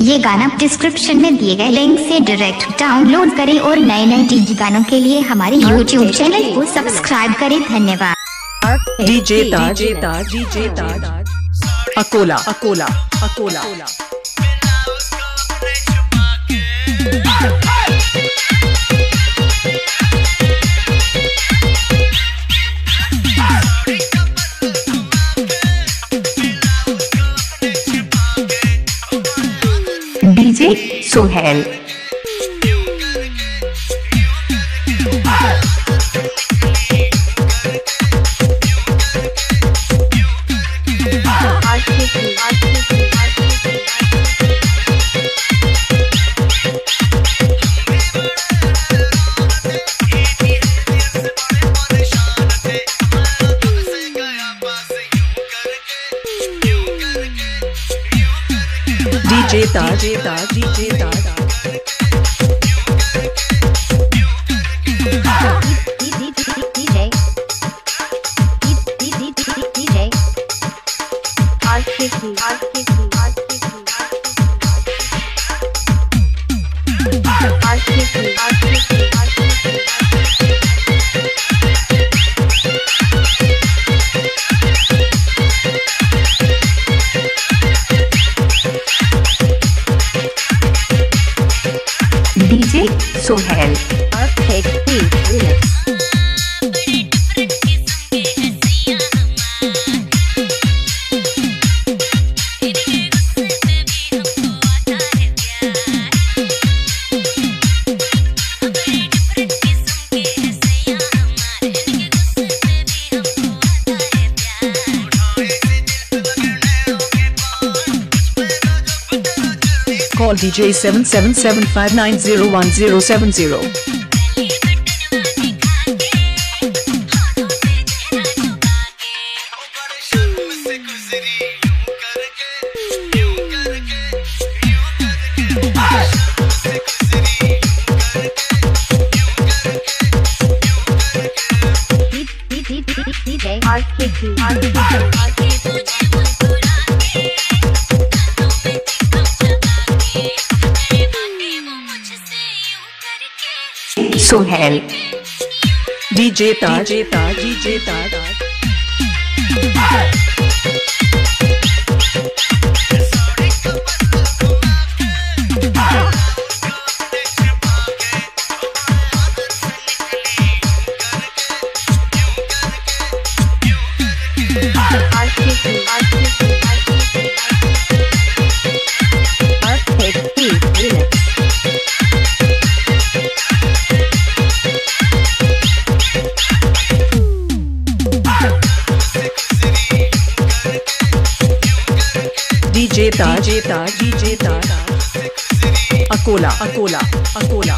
ये गाना डिस्क्रिप्शन में दिए गए लिंक से डायरेक्ट डाउनलोड करें और नए नए डीजी गानों के लिए हमारे यूट्यूब चैनल को सब्सक्राइब करें। धन्यवाद। DJ Taj Taj DJ Taj Akola. Akola. Akola. DJ Sohail DJ Taj Taj DJ Taj DJ Sohail Call DJ 7775901070. Sohail DJ Taj Taj DJ Taj DJ Taj Taj DJ Taj Akola. Akola. Akola.